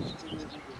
してく